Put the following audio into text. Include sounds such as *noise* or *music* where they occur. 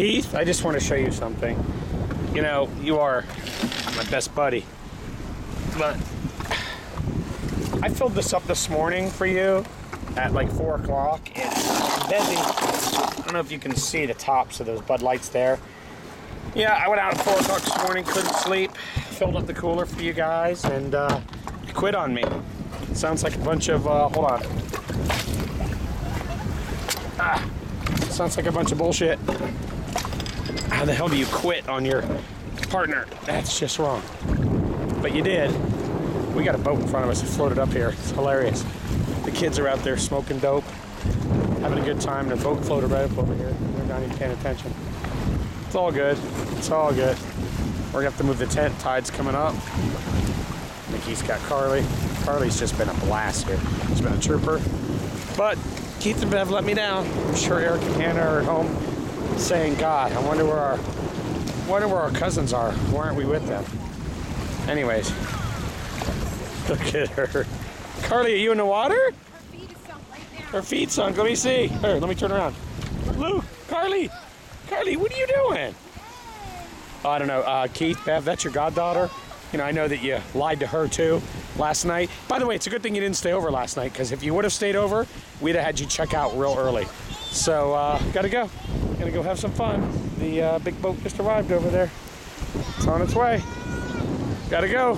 Keith, I just want to show you something. You know, you are my best buddy. But I filled this up this morning for you at like 4 o'clock. It's busy. I don't know if you can see the tops of those Bud Lights there. Yeah, I went out at 4 o'clock this morning, couldn't sleep. Filled up the cooler for you guys, and uh, you quit on me. Sounds like a bunch of, uh, hold on. Ah, sounds like a bunch of bullshit. How the hell do you quit on your partner? That's just wrong. But you did. We got a boat in front of us that floated up here. It's hilarious. The kids are out there smoking dope, having a good time, and a boat floated right up over here. They're not even paying attention. It's all good. It's all good. We're gonna have to move the tent. Tide's coming up. Mickey's got Carly. Carly's just been a blast here. She's been a trooper. But Keith and Bev let me down. I'm sure Eric and Hannah are at home saying, God, I wonder where our wonder where our cousins are. Why aren't we with them? Anyways. *laughs* Look at her. Carly, are you in the water? Her feet sunk. Let me see. Here, let me turn around. Luke, Carly, Carly, what are you doing? Oh, I don't know. Uh, Keith, Bev, that's your goddaughter. You know, I know that you lied to her too last night. By the way, it's a good thing you didn't stay over last night because if you would have stayed over, we'd have had you check out real early. So, uh, gotta go. Gotta go have some fun. The uh, big boat just arrived over there. It's on its way. Gotta go.